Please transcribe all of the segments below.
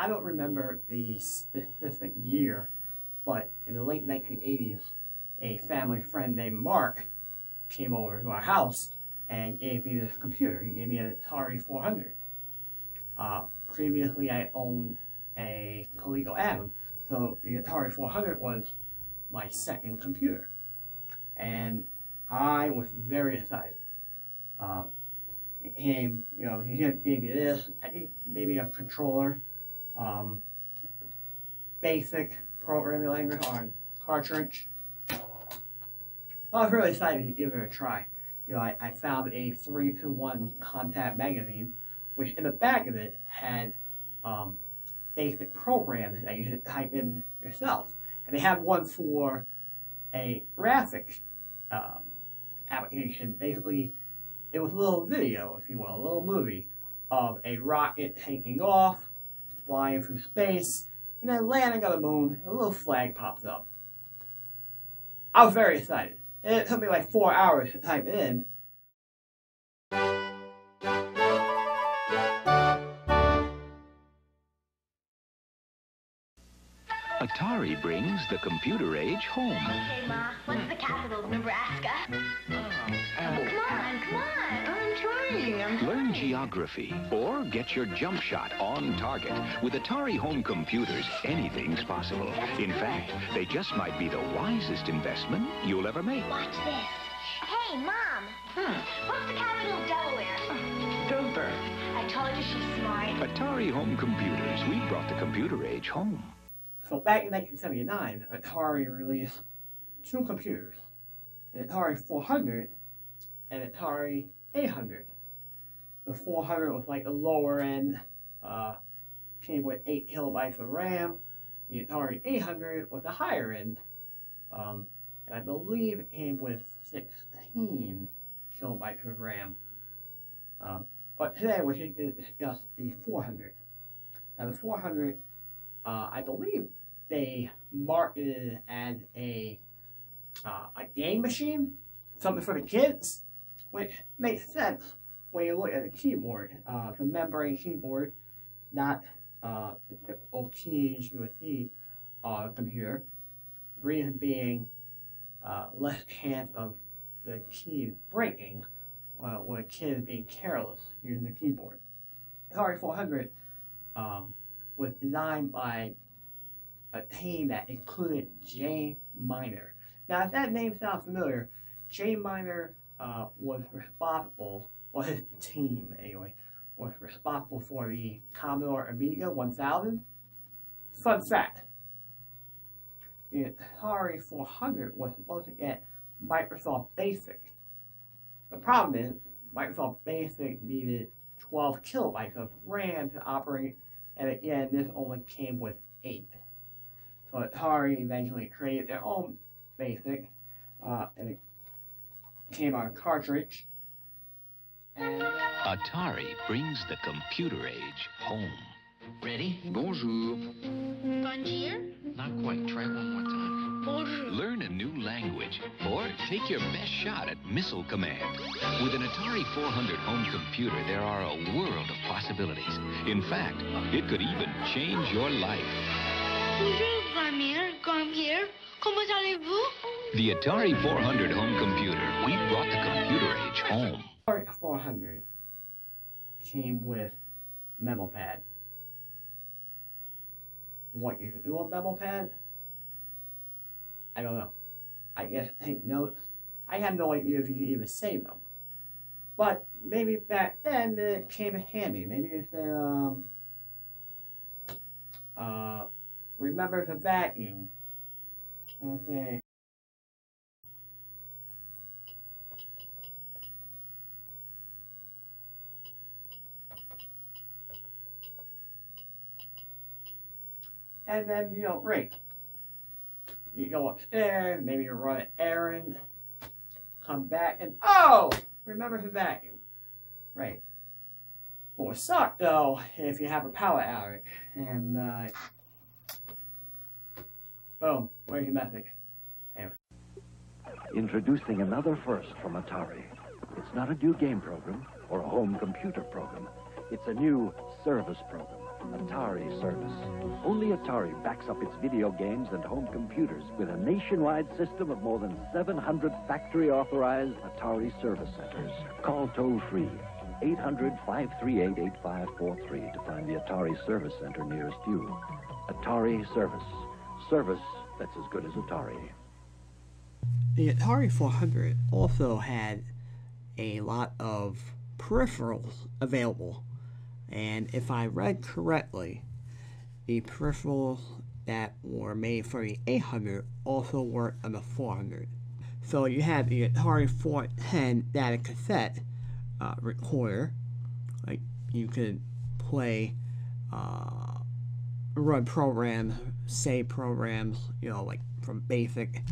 I don't remember the specific year, but in the late 1980s, a family friend named Mark came over to our house and gave me this computer. He gave me an Atari 400. Uh, previously, I owned a Coleco Adam, so the Atari 400 was my second computer. And I was very excited. Uh, you know, he gave me this, I think maybe a controller, um, basic programming language on cartridge. I was really excited to give it a try. You know, I, I found a 3-2-1 Contact magazine, which in the back of it had um, basic programs that you could type in yourself. And they had one for a graphics um, application. Basically, it was a little video, if you will, a little movie of a rocket taking off, flying from space, and then landing on the moon, a little flag pops up. I was very excited. It took me like four hours to type in. Atari brings the computer age home. Okay, Ma, what's the capital of Nebraska? Oh, Come on, come on. I'm trying. I'm Learn geography or get your jump shot on target. With Atari home computers, anything's possible. In fact, they just might be the wisest investment you'll ever make. Watch this. Hey, Mom. Hmm. What's the capital of Delaware? Dover. I told you she's smart. Atari home computers. We brought the computer age home. So back in 1979, Atari released two computers, an Atari 400 and Atari 800. The 400 was like the lower end, uh, came with 8 kilobytes of RAM. The Atari 800 was the higher end, um, and I believe it came with 16 kilobytes of RAM. Um, but today we're going to discuss the 400. Now the 400, uh, I believe they marketed it as a uh, a game machine, something for the kids, which makes sense when you look at the keyboard, uh, the membrane keyboard, not uh, the typical keys you would see on a computer. The reason being uh, less chance of the keys breaking uh, when a kid is being careless using the keyboard. The Atari 400 um, was designed by a team that included Jay Miner. Now, if that name sounds familiar, Jay Miner uh, was responsible, well, his team anyway, was responsible for the Commodore Amiga 1000. Fun fact the Atari 400 was supposed to get Microsoft Basic. The problem is, Microsoft Basic needed 12 kilobytes of RAM to operate, and again, this only came with 8. So Atari eventually created their own basic, uh, and it came on a cartridge. And Atari brings the computer age home. Ready? Bonjour. Bonjour. Not quite. Try one more time. Bonjour. Learn a new language or take your best shot at missile command. With an Atari 400 home computer, there are a world of possibilities. In fact, it could even change your life. Bonjour, grand-mère, grand-père. Comment allez-vous? The Atari 400 home computer. We brought the computer age home. Atari 400 came with memo pads. What you can do on memo pads? I don't know. I guess take notes. I have no idea if you can even save them. But maybe back then it came in handy. Maybe it's um uh remember to vacuum. Okay. And then, you know, right. You go upstairs, maybe you run an errand, come back, and oh! Remember to vacuum. Right. What would suck, though, if you have a power outage, and, uh, Oh, boom, where's your message? Introducing another first from Atari. It's not a new game program or a home computer program. It's a new service program Atari service. Only Atari backs up its video games and home computers with a nationwide system of more than 700 factory authorized Atari service centers. Call toll free 800 538 8543 to find the Atari service center nearest you. Atari Service. Service that's as good as Atari. The Atari 400 also had a lot of peripherals available. And if I read correctly, the peripherals that were made for the 800 also worked on the 400. So you have the Atari 410 data cassette uh, recorder. Like you could play, uh, run programs, save programs, you know, like from basic.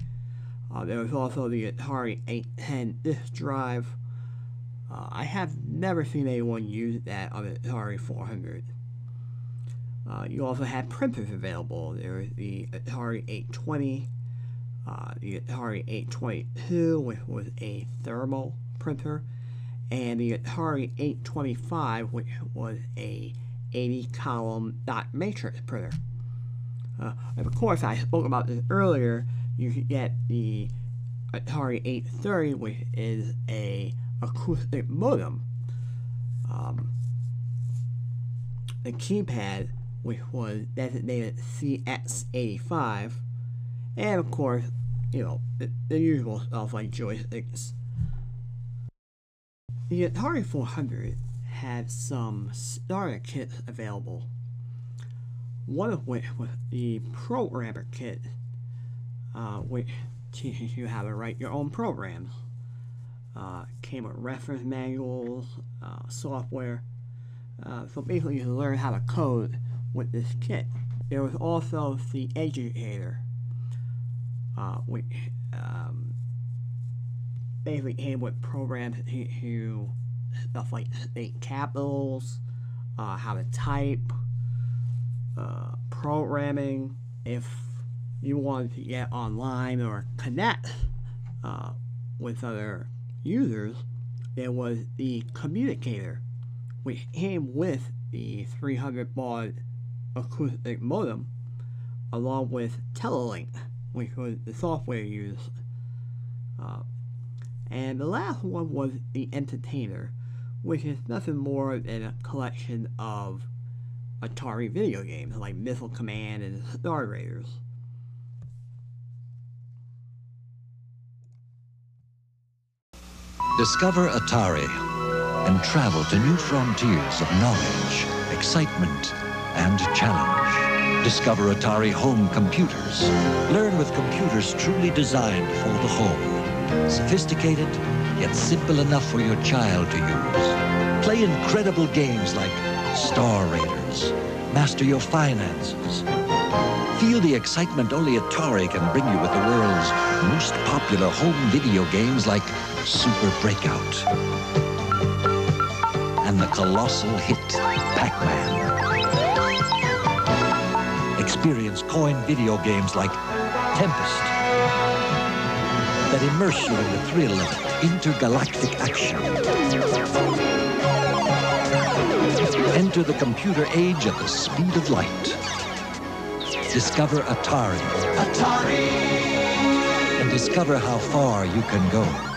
Uh, there was also the Atari 810 disk drive. Uh, I have never seen anyone use that on the Atari 400. Uh, you also had printers available. There was the Atari 820, uh, the Atari 822, which was a thermal printer, and the Atari 825, which was a 80 column dot matrix printer. Uh, of course, I spoke about this earlier. You could get the Atari 830, which is a acoustic modem. Um, the keypad, which was designated CX85, and of course, you know, the, the usual stuff like joysticks. The Atari 400 had some starter kits available, one of which was the Programmer Kit, uh, which teaches you how to write your own programs. Uh, came with reference manuals, uh, software. Uh, so basically, you learn how to code with this kit. There was also the Educator, uh, which um, basically came with programs to stuff like state capitals, uh, how to type, uh, programming. If you wanted to get online or connect uh, with other users, there was the communicator, which came with the 300 baud acoustic modem, along with Telelink, which was the software used. Uh, and the last one was the Entertainer, which is nothing more than a collection of Atari video games like Missile Command and Star Raiders. Discover Atari and travel to new frontiers of knowledge, excitement, and challenge. Discover Atari home computers. Learn with computers truly designed for the home. Sophisticated, yet simple enough for your child to use. Play incredible games like Star Raiders. Master your finances. Feel the excitement only Atari can bring you with the world's most popular home video games like Super Breakout and the colossal hit Pac-Man. Experience coin video games like Tempest that immerse you in the thrill of intergalactic action. Enter the computer age at the speed of light. Discover Atari. Atari! And discover how far you can go.